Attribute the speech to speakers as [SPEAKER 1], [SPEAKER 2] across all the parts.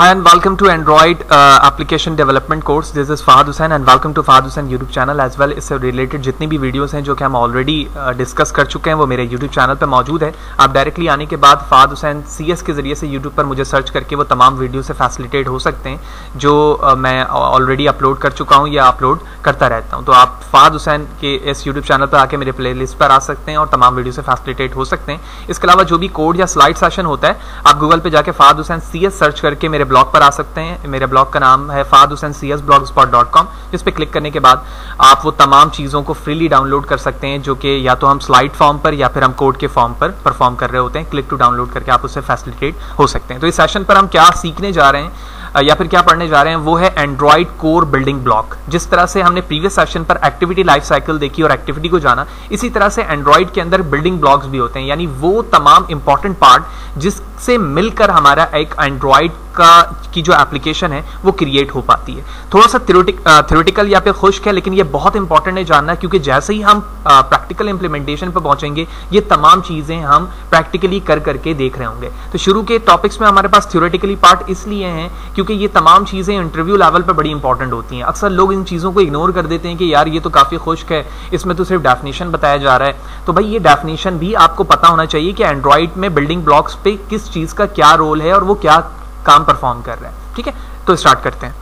[SPEAKER 1] Hi and welcome to Android uh, application development course. This is Fahad Hussain and welcome to Fahad Hussain YouTube channel as well. इससे related जितनी भी videos हैं जो कि हम discuss uh, कर चुके हैं वो मेरे YouTube चैनल पर मौजूद है आप डायरेक्टली आने के बाद फाद हुसैन सीएस के ज़रिए से YouTube पर मुझे सर्च करके वो तमाम वीडियो से फैसिलिटेट हो सकते हैं जो uh, मैं ऑलरेडी अपलोड कर चुका हूँ या अपलोड करता रहता हूँ तो आप फाद हुसैन के इस यूट्यूब चैनल पर आके मेरे प्ले पर आ सकते हैं और तमाम वीडियो से फैसिलिटेट हो सकते हैं इसके अलावा जो भी कोड या स्लाइड सेशन होता है आप गूगल पर जाके फाद हुसैन सीएस सर्च करके मेरे ब्लॉग पर आ सकते हैं। मेरे ब्लॉग का नाम है Fahad Hussain C S blogspot dot com जिस पर क्लिक करने के बाद आप वो तमाम चीज़ों को फ्रीली डाउनलोड कर सकते हैं, जो कि या तो हम स्लाइड फॉर्म पर या फिर हम कोड के फॉर्म पर परफॉर्म कर रहे होते हैं। क्लिक टू डाउनलोड करके आप उससे फैसिलिटेट हो सकते हैं। तो इस सेशन पर हम क्या सीखने जा रहे हैं, या फिर क्या पढ़ने जा रहे हैं, वो है एंड्रॉइड कोर बिल्डिंग ब्लॉक जिस तरह से हमने प्रीवियस सेशन पर एक्टिविटी लाइफ साइकिल देखी और एक्टिविटी को जाना, इसी तरह से एंड्रॉइड के अंदर बिल्डिंग ब्लॉक्स भी होते हैं। यानी वो तमाम इंपॉर्टेंट पार्ट जिससे मिलकर हमारा एक एंड्रॉइड का की जो एप्लीकेशन है, वो क्रिएट हो पाती है। थोड़ा सा थ्योरेटिकल या फिर खुश्क है, लेकिन ये बहुत इंपॉर्टेंट है जानना, क्योंकि जैसे ही हम प्रैक्टिकल इंप्लीमेंटेशन पर पहुँचेंगे, ये तमाम चीज़ें हम प्रैक्टिकली कर करके देख रहे होंगे। तो शुरू के टॉपिक्स में हमारे पास थ्योरेटिकली पार्ट इसलिए हैं, क्योंकि ये तमाम चीज़ें इंटरव्यू लेवल पर बड़ी इंपॉर्टेंट होती हैं। अक्सर लोग इन चीज़ों को इग्नोर कर देते हैं कि यार, ये तो काफ़ी खुश्क है, इसमें तो सिर्फ़ डेफिनेशन बताया जा रहा है। तो भाई, ये डेफिनेशन भी आपको पता होना चाहिए कि एंड्रॉइड में बिल्डिंग ब्लॉक्स पे किस चीज़ का क्या रोल है और वो क्या काम परफॉर्म कर रहा है। ठीक है? तो स्टार्ट करते हैं।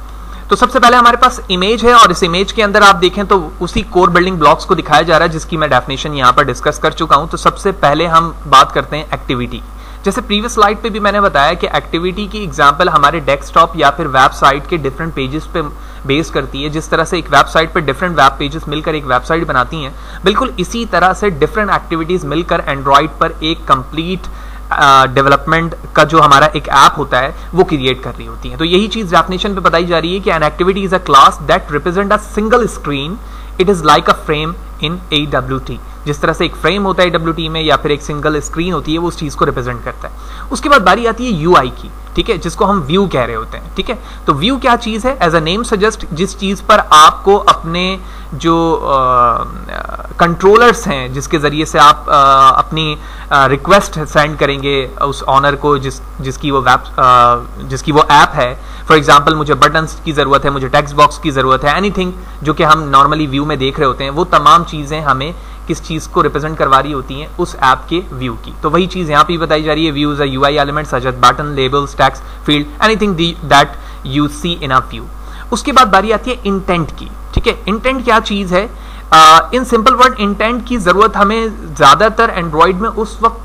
[SPEAKER 1] तो सबसे पहले हमारे पास इमेज है और इस इमेज के अंदर आप देखें तो उसी कोर बिल्डिंग ब्लॉक्स को दिखाया जा रहा है, जिसकी मैं डेफिनेशन यहाँ पर डिस्कस कर चुका हूँ। तो सबसे पहले हम बात करते हैं एक्टिविटी जैसे प्रीवियस स्लाइड पे भी मैंने बताया कि एक्टिविटी की एग्जांपल हमारे डेस्कटॉप या फिर वेबसाइट के डिफरेंट पेजेस पे बेस करती है। जिस तरह से एक वेबसाइट पे डिफरेंट वेब पेजेस मिलकर एक वेबसाइट बनाती हैं, बिल्कुल इसी तरह से डिफरेंट एक्टिविटीज़ मिलकर एंड्रॉइड पर एक कंप्लीट डेवलपमेंट का जो हमारा एक ऐप होता है, वो क्रिएट कर रही होती है। तो यही चीज़ डेफिनेशन पे बताई जा रही है कि an activity is a class that represent a single screen it is like a frame in A W T जिस तरह से एक फ्रेम होता है डब्ल्यू टी में या फिर एक सिंगल स्क्रीन होती है, वो उस चीज़ को रिप्रेजेंट करता है। उसके बाद बारी आती है यू आई की, ठीक है, जिसको हम व्यू कह रहे होते हैं, ठीक है? तो व्यू क्या चीज़ है? एज अ नेम सजेस्ट जिस चीज़ पर आपको अपने जो कंट्रोलर्स हैं जिसके ज़रिए से आप uh, अपनी रिक्वेस्ट सेंड करेंगे उस ऑनर को जिस जिसकी वो वेब जिसकी वो ऐप है। फॉर एग्ज़ाम्पल मुझे बटन्स की ज़रूरत है मुझे टेक्स्ट बॉक्स की ज़रूरत है एनीथिंग जो कि हम नॉर्मली व्यू में देख रहे होते हैं वो तमाम चीज़ें हमें किस चीज़ को रिप्रेजेंट करवा रही होती हैं उस ऐप के व्यू की। तो वही चीज़ यहाँ पे बताई जा रही है view U I element such button labels text field anything that you see in a view उसके बाद बारी आती है इंटेंट की ठीक है? इंटेंट क्या चीज़ है? इन सिंपल वर्ड इंटेंट की ज़रूरत हमें ज़्यादातर एंड्रॉइड में उस वक्त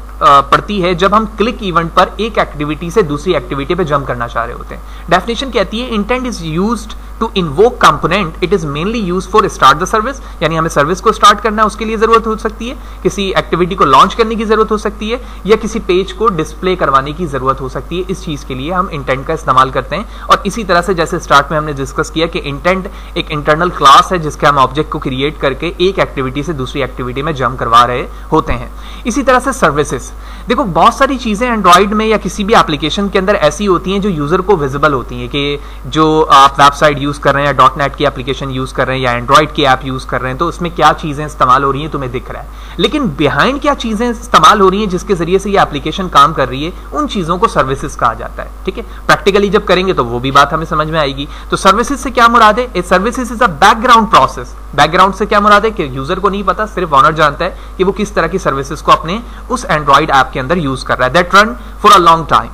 [SPEAKER 1] पड़ती है जब हम क्लिक इवेंट पर एक एक्टिविटी से दूसरी एक्टिविटी पे जंप करना चाह रहे होते हैं। डेफिनेशन कहती है intent is used to invoke component it is mainly use for start the service यानी हमें सर्विस को स्टार्ट करना है, उसके लिए ज़रूरत हो सकती है, किसी एक्टिविटी को लॉन्च करने की ज़रूरत हो सकती है, या किसी पेज को डिस्प्ले करवाने की ज़रूरत हो सकती है, इस चीज़ के लिए हम इंटेंट का इस्तेमाल करते हैं, और इसी तरह से जैसे स्टार्ट में हमने डिस्कस किया कि इंटेंट एक इंटरनल क्लास है, जिसके हम ऑब्जेक्ट को क्रिएट करके एक एक्टिविटी से दूसरी एक्टिविटी में जम करवा रहे होते हैं। इसी तरह से सर्विसेस देखो, बहुत सारी चीज़ें एंड्रॉइड में या किसी भी एप्लीकेशन के अंदर ऐसी होती हैं, जो यूज़र को विजिबल होती हैं, कि जो आप वेबसाइट यूज़ कर रहे हैं या डॉट नेट की एप्लीकेशन यूज़ कर रहे हैं या एंड्रॉइड की ऐप यूज़ कर रहे हैं तो उसमें क्या चीज़ें इस्तेमाल हो रही हैं तुम्हें दिख रहा है। लेकिन बिहाइंड क्या चीज़ें इस्तेमाल हो रही हैं जिसके ज़रिए से ये एप्लीकेशन काम कर रही है, उन चीज़ों को सर्विसेज़ कहा जाता है, ठीक है? प्रैक्टिकली जब करेंगे तो वो भी बात हमें समझ में आएगी। तो सर्विसेज़ से क्या मुराद है? Services is a background process background से क्या मुराद है? कि यूज़र को नहीं पता, सिर्फ़ ऑनर जानता है कि वो किस तरह की सर्विसेज़ को अपने उस एंड्रॉइड ऐप के अंदर यूज़ कर रहा है। That run for a long time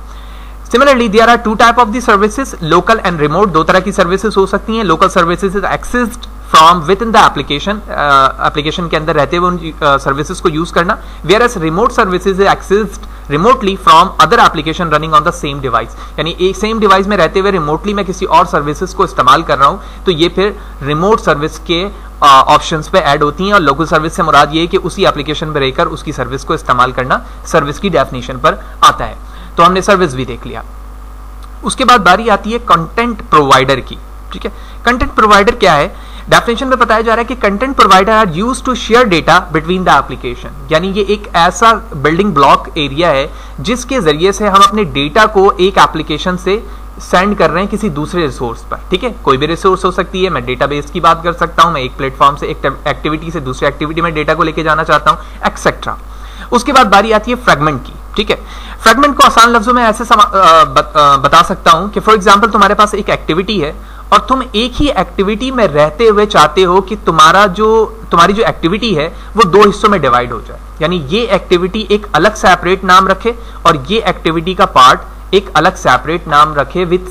[SPEAKER 1] similarly there are two type of the services local and remote दो तरह की सर्विसेज़ हो सकती हैं. Local services is exist from with in the application application के अंदर रहते हुए उन सर्विसेज़ uh, को यूज़ करना. Whereas remote services exist remotely from other application running on the same device यानी एक सेम डिवाइस में रहते हुए रिमोटली मैं किसी और सर्विसेज़ को इस्तेमाल कर रहा हूँ तो ये फिर रिमोट सर्विस के ऑप्शंस uh, पे ऐड होती हैं और लोकल सर्विस से मुराद ये है कि उसी एप्लीकेशन पर रहकर उसकी सर्विस को इस्तेमाल करना सर्विस की डेफिनेशन पर आता है. तो हमने सर्विस भी देख लिया। उसके बाद बारी आती है कंटेंट प्रोवाइडर की, ठीक है? कंटेंट प्रोवाइडर क्या है? डेफिनेशन में बताया जा रहा है कि content provider are use to share data between the application यानी ये एक ऐसा बिल्डिंग ब्लॉक एरिया है जिसके ज़रिए से हम अपने डेटा को एक एप्लीकेशन से सेंड कर रहे हैं किसी दूसरे रिसोर्स पर, ठीक है? कोई भी रिसोर्स हो सकती है, मैं डेटाबेस की बात कर सकता हूँ, मैं एक प्लेटफॉर्म से, एक एक्टिविटी से दूसरी एक्टिविटी में डेटा को लेके जाना चाहता हूँ एक्सेट्रा उसके बाद बारी आती है फ्रेगमेंट की। ठीक है। फ्रेगमेंट को आसान लफ्जों में ऐसे आ, बत, आ, बता सकता हूँ कि फॉर एग्ज़ाम्पल तुम्हारे पास एक एक्टिविटी है और तुम एक ही एक्टिविटी में रहते हुए चाहते हो कि तुम्हारा जो तुम्हारी जो एक्टिविटी है वो दो हिस्सों में डिवाइड हो जाए। यानी ये एक्टिविटी एक अलग सेपरेट नाम रखे और ये एक्टिविटी का पार्ट एक अलग सेपरेट नाम रखे विथ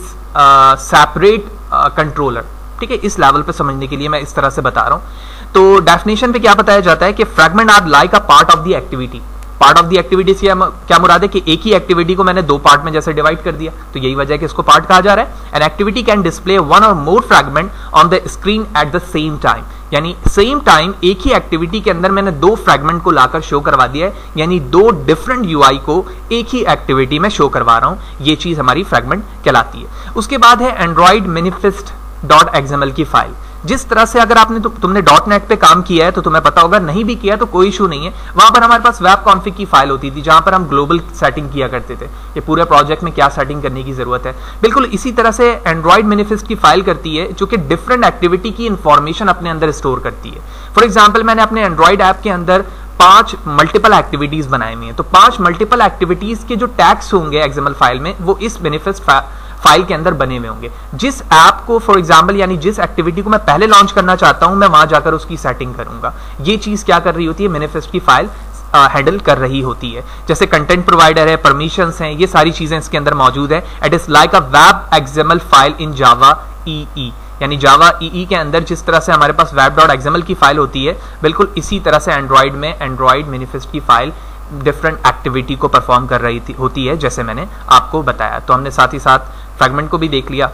[SPEAKER 1] सेपरेट कंट्रोलर ठीक है इस लेवल पे समझने के लिए मैं इस तरह से बता रहा हूँ। तो डेफिनेशन पे क्या बताया जाता है कि fragment are like a part of the activity part of the activity से क्या मुराद है कि एक ही एक्टिविटी को मैंने दो पार्ट में जैसे डिवाइड कर दिया तो यही वजह है कि इसको पार्ट कहा जा रहा है। An activity can display one और more fragment on the screen at the same time यानी सेम टाइम एक ही एक्टिविटी के अंदर मैंने दो फ्रेगमेंट को लाकर शो करवा दिया है। यानी दो डिफरेंट यूआई को एक ही एक्टिविटी में शो करवा रहा हूँ। ये चीज़ हमारी फ्रेगमेंट कहलाती है। उसके बाद है एंड्रॉइड मिनिफिस्ट डॉट एक्सएमएल की फ़ाइल जिस तरह से अगर आपने तु, तुमने. डॉट नेट पे काम किया है तो तुम्हें पता होगा नहीं भी किया तो कोई इशू नहीं है। वहाँ पर हमारे पास वेब कॉन्फिक की फ़ाइल होती थी जहाँ पर हम ग्लोबल सेटिंग किया करते थे। ये पूरे प्रोजेक्ट में क्या सेटिंग करने की ज़रूरत है। बिल्कुल इसी तरह से एंड्रॉइड मैनिफेस्ट की फ़ाइल करती है जो कि डिफरेंट एक्टिविटी की इंफॉर्मेशन अपने अंदर स्टोर करती है। फॉर एग्ज़ाम्पल मैंने अपने एंड्रॉइड ऐप के अंदर पाँच मल्टीपल एक्टिविटीज़ बनाई हुई है। तो पाँच मल्टीपल एक्टिविटीज़ के जो टैक्स होंगे एक्सएमएल फ़ाइल में वो इस बेनिफिट फ़ाइल के अंदर बने हुए होंगे। जिस ऐप को फॉर एग्ज़ाम्पल यानी जिस एक्टिविटी को मैं पहले लॉन्च करना चाहता हूँ मैं वहाँ जाकर उसकी सेटिंग करूँगा। ये चीज़ क्या कर रही होती है? मैनिफेस्ट की फ़ाइल हैंडल uh, कर रही होती है। जैसे कंटेंट प्रोवाइडर है परमिशन हैं ये सारी चीज़ें इसके अंदर मौजूद है। It is like a web XML file in Java E यानी जावा ई के अंदर जिस तरह से हमारे पास वेब डॉट एक्सएमएल की फ़ाइल होती है बिल्कुल इसी तरह से एंड्रॉइड में एंड्रॉइड मैनिफेस्ट की फ़ाइल डिफरेंट एक्टिविटी को परफॉर्म कर रही थी होती है जैसे मैंने आपको बताया। तो हमने साथ ही साथ फ्रैगमेंट को भी देख लिया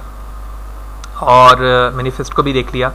[SPEAKER 1] और मैनिफेस्ट को भी देख लिया।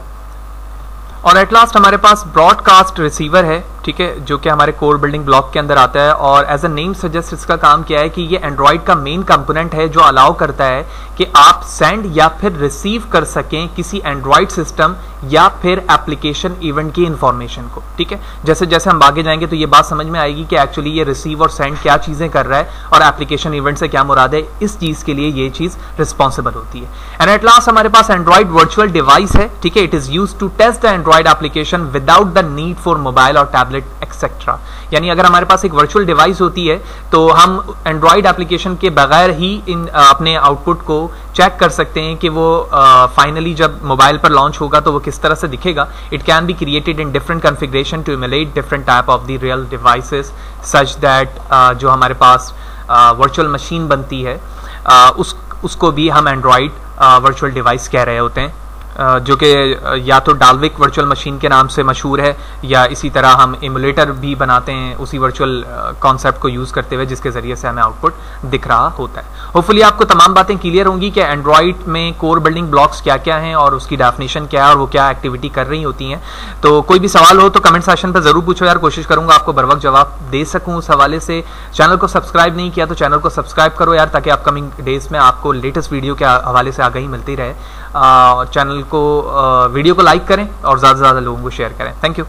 [SPEAKER 1] और एट लास्ट हमारे पास ब्रॉडकास्ट रिसीवर है। ठीक है, जो कि हमारे कोर बिल्डिंग ब्लॉक के अंदर आता है और एज अ नेम सजेस्ट इसका काम क्या है कि ये एंड्रॉइड का मेन कंपोनेंट है जो अलाउ करता है कि आप सेंड या फिर रिसीव कर सकें किसी एंड्रॉयड सिस्टम या फिर एप्लीकेशन इवेंट की इंफॉर्मेशन को, ठीक है? जैसे जैसे हम आगे जाएँगे तो ये बात समझ में आएगी कि एक्चुअली ये रिसीव और सेंड क्या चीज़ें कर रहा है और एप्लीकेशन इवेंट से क्या मुराद है, इस चीज़ के लिए ये चीज़ रिस्पॉन्सिबल होती है। एंड एट लास्ट हमारे पास एंड्रॉइड वर्चुअल डिवाइस है, ठीक है? It is use to test the Android application without the need for mobile और टैबलेट एक्सेट्रा यानी अगर हमारे पास एक वर्चुअल डिवाइस होती है तो हम एंड्रॉइड एप्लीकेशन के बगैर ही इन अपने आउटपुट को चेक कर सकते हैं कि वो फाइनली जब मोबाइल पर लॉन्च होगा तो वो किस तरह से दिखेगा। It can be created in different configuration to emulate different type of the real devices such that जो हमारे पास वर्चुअल मशीन बनती है उस, उसको भी हम एंड्रॉइड वर्चुअल डिवाइस कह रहे होते हैं। जो कि या तो डालविक वर्चुअल मशीन के नाम से मशहूर है, या इसी तरह हम इमुलेटर भी बनाते हैं उसी वर्चुअल कॉन्सेप्ट को यूज़ करते हुए, जिसके ज़रिए से हमें आउटपुट दिख रहा होता है। होपफुली आपको तमाम बातें क्लियर होंगी कि एंड्रॉयड में कोर बिल्डिंग ब्लॉक्स क्या क्या हैं और उसकी डेफिनेशन क्या है और वो क्या एक्टिविटी कर रही होती हैं। तो कोई भी सवाल हो तो कमेंट सेशन पर ज़रूर पूछो यार, कोशिश करूँगा आपको बर वक्त जवाब दे सकूँ उस हवाले से। चैनल को सब्सक्राइब नहीं किया तो चैनल को सब्सक्राइब करो यार, ताकि अपकमिंग डेज़ में आपको लेटेस्ट वीडियो के हवाले से आगाही मिलती रहे। चैनल को वीडियो को लाइक करें और ज़्यादा से ज़्यादा लोगों को शेयर करें। Thank you